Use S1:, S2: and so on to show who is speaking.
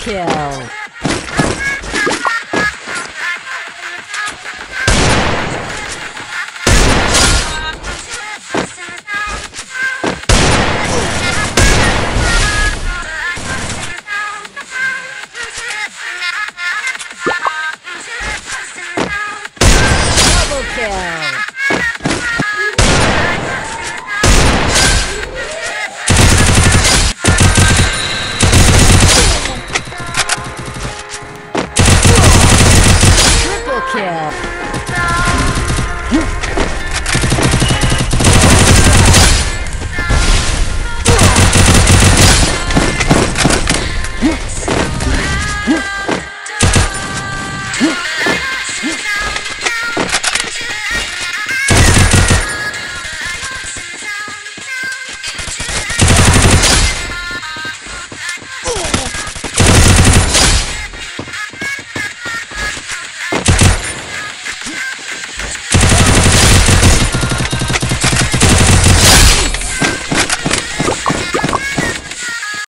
S1: Kill. kill. Yes! Yes!